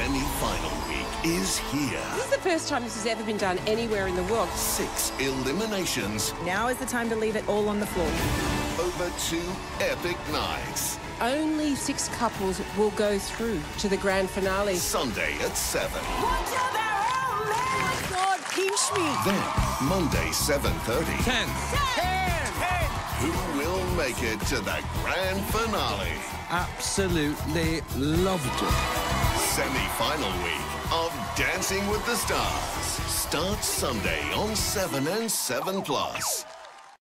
Semi-final week is here. This is the first time this has ever been done anywhere in the world. Six eliminations Now is the time to leave it all on the floor. over two epic nights. Only six couples will go through to the grand finale. Sunday at 7. God, pinch me. Then, Monday 7.30. 10. 10. 10. Who will make it to the grand finale? Absolutely loved it. Semi-final week of Dancing with the Stars starts Sunday on 7 and 7 Plus.